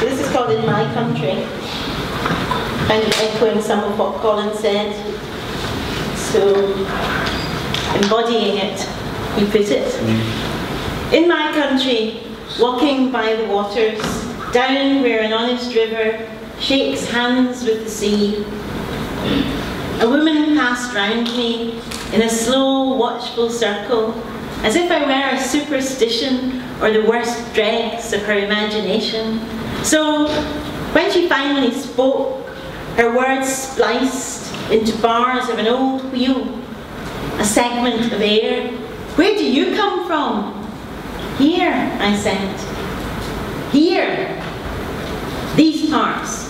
This is called In My Country. And echoing some of what Colin said. So embodying it, he put it. In my country, walking by the waters, down where an honest river shakes hands with the sea, a woman passed round me in a slow, watchful circle, as if I were a superstition or the worst dregs of her imagination. So, when she finally spoke, her words spliced into bars of an old wheel, a segment of air. Where do you come from? Here, I said. Here. These parts.